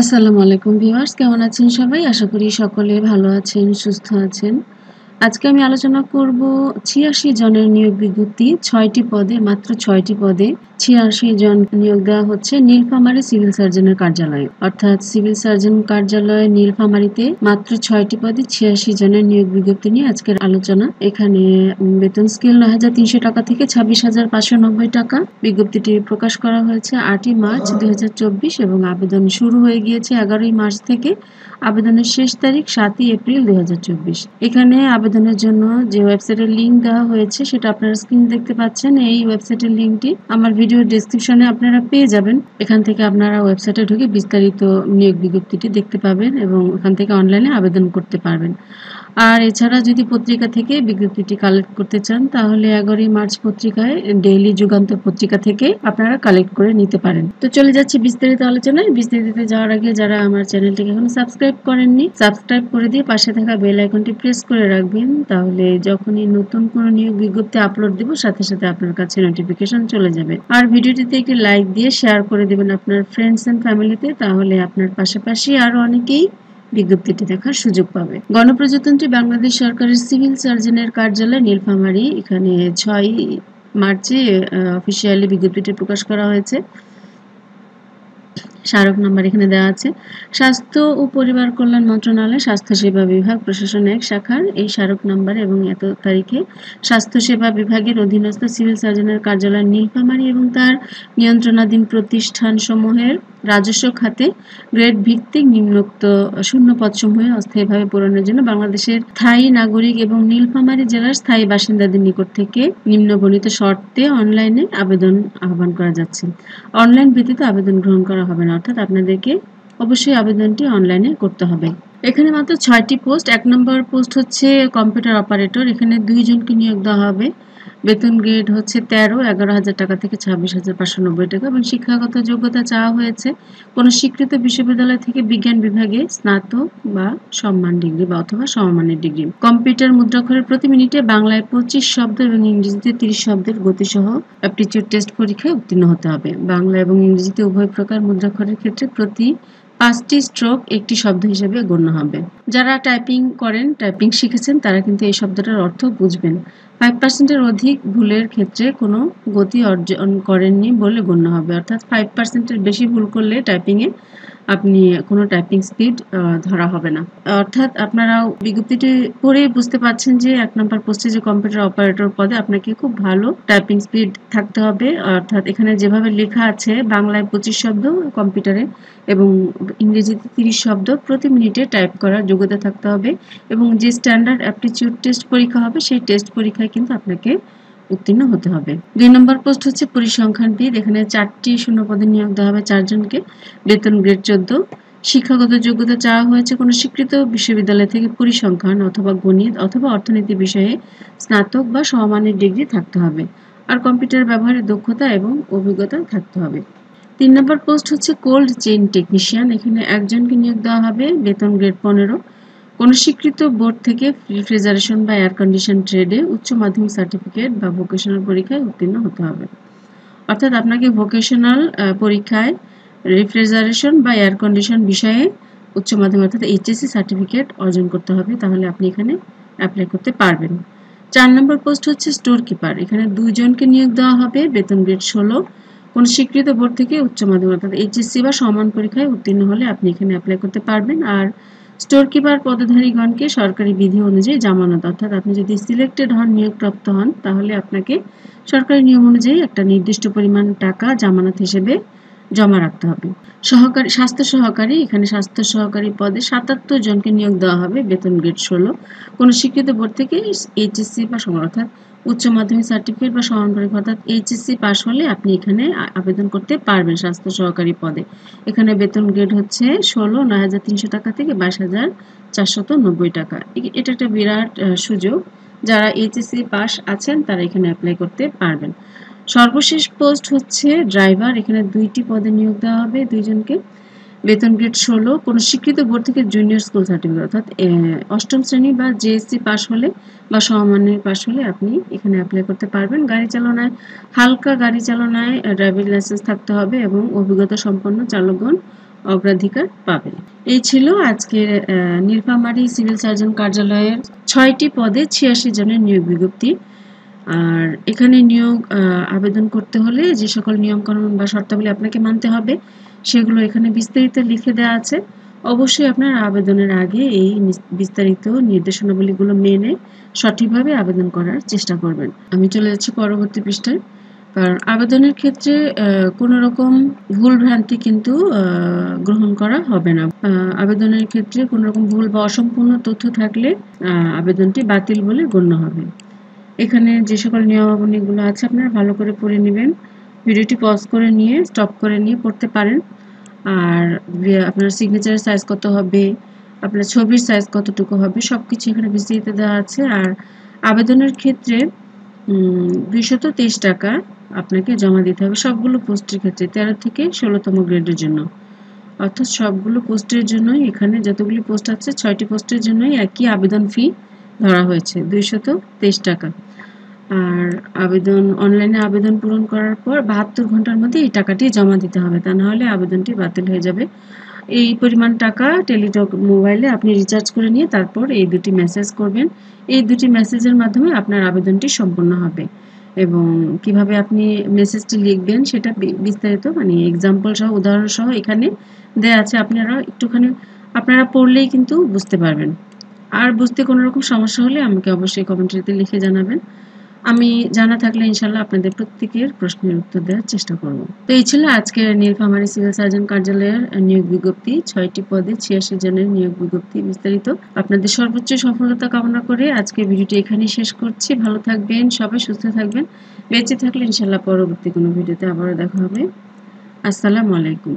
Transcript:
আসসালামু আলাইকুম ভিউয়ার্স কেমন আছেন সবাই? আশা করি সকলে ভালো আছেন সুস্থ আছেন। আজকে আমি আলোচনা করব ছিয়াশি জনের নিয়োগ বিজ্ঞপ্তি, ছয়টি পদে, মাত্র ছয়টি পদে ছিয়াশি জন নিয়োগ দেওয়া হচ্ছে নীলফামারী সিভিল সার্জনের কার্যালয়ে। অর্থাৎ সিভিল সার্জন কার্যালয় নীলফামারীতে মাত্র ছয়টি পদে ছিয়াশি জনের নিয়োগ বিজ্ঞপ্তি নিয়ে আজকের আলোচনা। এখানে বেতন স্কেল নয় হাজার তিনশো টাকা থেকে ছাব্বিশ হাজার পাঁচশো নব্বই টাকা। বিজ্ঞপ্তিটি প্রকাশ করা হয়েছে আটই মার্চ দুই হাজার চব্বিশ এবং আবেদন শুরু হয়ে গিয়েছে এগারোই মার্চ থেকে। আবেদনের শেষ তারিখ সাতই এপ্রিল দুই হাজার চব্বিশ। এখানে আবেদনের জন্য যে ওয়েবসাইটের লিঙ্ক দেওয়া হয়েছে, সেটা আপনারা স্ক্রিন দেখতে পাচ্ছেন। এই ওয়েবসাইটের লিঙ্কটি আমার ভিডিও ডিসক্রিপশনে আপনারা পেয়ে যাবেন। এখান থেকে আপনারা ওয়েবসাইটে ঢুকে বিস্তারিত নিয়োগ বিজ্ঞপ্তিটি দেখতে পাবেন এবং ওখান থেকে অনলাইনে আবেদন করতে পারবেন। আর এছাড়া যদি পত্রিকা থেকে বিজ্ঞপ্তিটি কালেক্ট করতে চান, তাহলে এগারোই মার্চ পত্রিকায় ডেইলি যুগান্তর পত্রিকা থেকে আপনারা কালেক্ট করে নিতে পারেন। তো চলে যাচ্ছি বিস্তারিত আলোচনায়। বিস্তারিত যাওয়ার আগে যারা আমার চ্যানেলটিকে এখনও সাবস্ক্রাইব করেননি সাবস্ক্রাইব করে দিয়ে পাশে থাকা বেল আইকনটি প্রেস করে রাখবেন। তাহলে যখনই নতুন কোনো নিয়োগ বিজ্ঞপ্তি আপলোড দিব, সাথে সাথে আপনার কাছে নোটিফিকেশন চলে যাবে। আর ভিডিওটিতে একটি লাইক দিয়ে শেয়ার করে দেবেন আপনার ফ্রেন্ডস অ্যান্ড ফ্যামিলিতে তাহলে আপনার পাশাপাশি আরও অনেকেই বিজ্ঞপ্তিটি দেখার সুযোগ পাবে। গণপ্রজাতন্ত্রী বাংলাদেশ সরকারের সিভিল সার্জনের কার্যালয় নীলফামারী। এখানে ছয় মার্চে অফিসিয়ালি বিজ্ঞপ্তিটি প্রকাশ করা হয়েছে। স্মারক নাম্বার এখানে দেওয়া আছে। স্বাস্থ্য ও পরিবার কল্যাণ মন্ত্রণালয় স্বাস্থ্যসেবা বিভাগ, প্রশাসন এক শাখার এই স্মারক নাম্বার এবং এত তারিখে স্বাস্থ্যসেবা বিভাগের অধীনস্থ সিভিল সার্জনের কার্যালয় নীলফামারী এবং তার নিয়ন্ত্রণাধীন প্রতিষ্ঠানসমূহের রাজস্ব খাতে গ্রেড ভিত্তিক নিম্নোক্ত শূন্য পদসমূহে অস্থায়ীভাবে পূরণের জন্য বাংলাদেশের স্থায়ী নাগরিক এবং নীলফামারী জেলার স্থায়ী বাসিন্দাদের নিকট থেকে নিম্নবর্ণিত শর্তে অনলাইনে আবেদন আহ্বান করা যাচ্ছে। অনলাইন ভিত্তিতে আবেদন গ্রহণ করা হবে না। অর্থাৎ আপনাদেরকে অবশ্যই আবেদনটি অনলাইনে করতে হবে। এখানে মাত্র ছয়টি পোস্ট। এক নম্বর পোস্ট হচ্ছে কম্পিউটার অপারেটর। এখানে দুইজনকে নিয়োগ দেওয়া হবে। বেতন গ্রেড হচ্ছে তেরো, এগারো হাজার টাকা থেকে ছাব্বিশ হাজার পাঁচশো নব্বই টাকা এবং শিক্ষাগত যোগ্যতা চাওয়া হয়েছে কোনো স্বীকৃত বিশ্ববিদ্যালয় থেকে বিজ্ঞান বিভাগে স্নাতক বা সম্মান ডিগ্রি বা অথবা সমমানের ডিগ্রি। কম্পিউটার মুদ্রাক্ষরের প্রতি মিনিটে বাংলায় পঁচিশ শব্দ এবং ইংরেজিতে তিরিশ শব্দের গতিসহ অ্যাপটিচিউড টেস্ট পরীক্ষায় উত্তীর্ণ হতে হবে। বাংলা এবং ইংরেজিতে উভয় প্রকার মুদ্রাক্ষরের ক্ষেত্রে প্রতি পাঁচটি স্ট্রোক একটি শব্দ হিসেবে গণ্য হবে। যারা টাইপিং করেন টাইপিং শিখেছেন, তারা কিন্তু এই শব্দটার অর্থ বুঝবেন। ফাইভ পার্সেন্টের অধিক ভুলের ক্ষেত্রে কোনো গতি অর্জন করেননি বলে গণ্য হবে। অর্থাৎ ফাইভ পার্সেন্টের বেশি ভুল করলে টাইপিংয়ে আপনি কোনো টাইপিং স্পিড ধরা হবে না। অর্থাৎ আপনারা বিজ্ঞপ্তিটি পড়ে বুঝতে পারছেন যে এক নম্বর পোস্টে যে কম্পিউটার অপারেটর পদে আপনাকে খুব ভালো টাইপিং স্পিড থাকতে হবে। অর্থাৎ এখানে যেভাবে লেখা আছে, বাংলায় পঁচিশ শব্দ কম্পিউটারে এবং ইংরেজিতে তিরিশ শব্দ প্রতি মিনিটে টাইপ করার যোগ্যতা থাকতে হবে এবং যে স্ট্যান্ডার্ড অ্যাপটিচিউড টেস্ট পরীক্ষা হবে, সেই টেস্ট পরীক্ষায় কিন্তু আপনাকে উত্তীর্ণ হতে হবে। দুই নম্বর পোস্ট হচ্ছে পরিসংখ্যানবিদ এখানে চারটি শূন্য পদে নিয়োগ দেওয়া হবে চারজনকে। বেতন গ্রেড চোদ্দ। শিক্ষাগত যোগ্যতা চাওয়া হয়েছে কোনো স্বীকৃত বিশ্ববিদ্যালয় থেকে পরিসংখ্যান অথবা গণিত অথবা অর্থনীতি বিষয়ে স্নাতক বা সমমানের ডিগ্রি থাকতে হবে। আর কম্পিউটার ব্যবহারের দক্ষতা এবং অভিজ্ঞতা থাকতে হবে। তিন নম্বর পোস্ট হচ্ছে কোল্ড চেইন টেকনিশিয়ান। এখানে একজনকে নিয়োগ দেওয়া হবে। বেতন গ্রেড পনেরো। কোনো স্বীকৃত বোর্ড থেকে রেফ্রিজারেশন বা এয়ার কন্ডিশন ট্রেডে উচ্চ মাধ্যমিক সার্টিফিকেট বা ভোকেশনাল পরীক্ষায় উত্তীর্ণ হতে হবে। অর্থাৎ আপনাকে ভোকেশনাল পরীক্ষায় রেফ্রিজারেশন বা এয়ার কন্ডিশন বিষয়ে উচ্চ মাধ্যমিক অর্থাৎ এইচএসসি সার্টিফিকেট অর্জন করতে হবে, তাহলে আপনি এখানে অ্যাপ্লাই করতে পারবেন। চার নম্বর পোস্ট হচ্ছে স্টোর কিপার এখানে দুজনকে নিয়োগ দেওয়া হবে, বেতন গ্রেড ষোলো। কোনো স্বীকৃত বোর্ড থেকে উচ্চ মাধ্যমিক অর্থাৎ এইচএসসি বা সমান পরীক্ষায় উত্তীর্ণ হলে আপনি এখানে অ্যাপ্লাই করতে পারবেন। আর স্টোর কিপার পদধারীগণকে সরকারি বিধি অনুযায়ী জামানত, অর্থাৎ আপনি যদি সিলেক্টেড হন, নিয়োগপ্রাপ্ত হন, তাহলে আপনাকে সরকারি নিয়ম অনুযায়ী একটা নির্দিষ্ট পরিমাণ টাকা জামানত হিসেবে জমা রাখতে হবে। সহকারী, স্বাস্থ্য সহকারী, এখানে স্বাস্থ্য সহকারী পদে সাতাত্তর জনকে নিয়োগ দেওয়া হবে, বেতন গ্রেড ষোলো। কোনো স্বীকৃত বোর্ড থেকে এইচএসসি বা অর্থাৎ উচ্চ মাধ্যমিক সার্টিফিকেট বা সমান পরীক্ষা, অর্থাৎ এইচএসসি পাস হলে আপনি এখানে আবেদন করতে পারবেন স্বাস্থ্য সহকারী পদে। এখানে বেতন গ্রেড হচ্ছে ষোলো, নয় হাজার তিনশো টাকা থেকে বাইশ হাজার চারশত নব্বই টাকা। এটা একটা বিরাট সুযোগ। যারা এইচএসসি পাস আছেন, তারা এখানে অ্যাপ্লাই করতে পারবেন। সর্বশেষ পোস্ট হচ্ছে ড্রাইভার এখানে দুইটি পদে নিয়োগ দেওয়া হবে দুইজনকে। বেতন গ্রেড ষোলো, কোনো স্বীকৃত বোর্ড থেকে জুনিয়র স্কুল সার্টিফিকেট অর্থাৎ অষ্টম শ্রেণি বা জেএসসি পাস হলে বা সমমানের পাস হলে আপনি এখানে অ্যাপ্লাই করতে পারবেন। গাড়ি চালনায়, হালকা গাড়ি চালনায় ড্রাইভিং লাইসেন্স থাকতে হবে এবং অভিজ্ঞতা সম্পন্ন চালকগণ অগ্রাধিকার পাবে এই ছিল আজকের নীলফামারী সিভিল সার্জন কার্যালয়ের ছয়টি পদে ছিয়াশি জনের নিয়োগ বিজ্ঞপ্তি। আর এখানে নিয়োগ আবেদন করতে হলে যে সকল নিয়মকানুন বা শর্তাবলী আপনাকে মানতে হবে সেগুলো এখানে বিস্তারিত লিখে দেওয়া আছে। অবশ্যই আপনার আবেদনের আগে এই বিস্তারিত নির্দেশনাবলীগুলো মেনে সঠিকভাবে আবেদন করার চেষ্টা করবেন। আমি চলে যাচ্ছি পরবর্তী পৃষ্ঠায়। কারণ আবেদনের ক্ষেত্রে কোনো রকম ভুল ভ্রান্তি কিন্তু গ্রহণ করা হবে না। আবেদনের ক্ষেত্রে কোনো রকম ভুল বা অসম্পূর্ণ তথ্য থাকলে আবেদনটি বাতিল বলে গণ্য হবে। এখানে যে সকল নিয়মাবলীগুলো আছে আপনারা ভালো করে পড়ে নেবেন। ভিডিওটি পজ করে নিয়ে স্টপ করে নিয়ে পড়তে পারেন। আর আপনার সিগনেচারের সাইজ কত হবে, আপনার ছবির সাইজ কতটুকু হবে সব কিছু এখানে বিস্তারিত দেওয়া আছে। আর আবেদনের ক্ষেত্রে দুইশত তেইশ টাকা আপনাকে জমা দিতে হবে সবগুলো পোস্টের ক্ষেত্রে, তেরো থেকে ষোলোতম গ্রেডের জন্য। অর্থাৎ সবগুলো পোস্টের জন্যই এখানে যতগুলি পোস্ট আছে, ছয়টি পোস্টের জন্যই একই আবেদন ফি ধরা হয়েছে, দুইশত তেইশ টাকা। আর আবেদন অনলাইনে আবেদন পূরণ করার পর বাহাত্তর ঘণ্টার মধ্যে এই টাকাটি জমা দিতে হবে। তা নাহলে আবেদনটি বাতিল হয়ে যাবে। এই পরিমাণ টাকা টেলিটক মোবাইলে আপনি রিচার্জ করে নিয়ে তারপর এই দুটি মেসেজ করবেন। এই দুটি মেসেজের মাধ্যমে আপনার আবেদনটি সম্পন্ন হবে এবং কীভাবে আপনি মেসেজটি লিখবেন সেটা বিস্তারিত মানে এক্সাম্পল সহ, উদাহরণ সহ এখানে দেয়া আছে। আপনারা একটুখানি, আপনারা পড়লেই কিন্তু বুঝতে পারবেন। আর বুঝতে কোনো রকম সমস্যা হলে আমাকে অবশ্যই কমেন্টরিতে লিখে জানাবেন। আমি জানা থাকলে ইনশাল্লাহ আপনাদের প্রত্যেকের প্রশ্নের উত্তর দেওয়ার চেষ্টা করব। তো এই ছিল আজকের নীলফামারী সিভিল সার্জন কার্যালয়ের নিয়োগ বিজ্ঞপ্তি। ছয়টি পদে ছিয়াশি জনের নিয়োগ বিজ্ঞপ্তি বিস্তারিত। আপনাদের সর্বোচ্চ সফলতা কামনা করে আজকের ভিডিওটি এখানেই শেষ করছি। ভালো থাকবেন, সবাই সুস্থ থাকবেন। বেঁচে থাকলে ইনশাল্লাহ পরবর্তী কোনো ভিডিওতে আবারও দেখা হবে। আসসালামু আলাইকুম।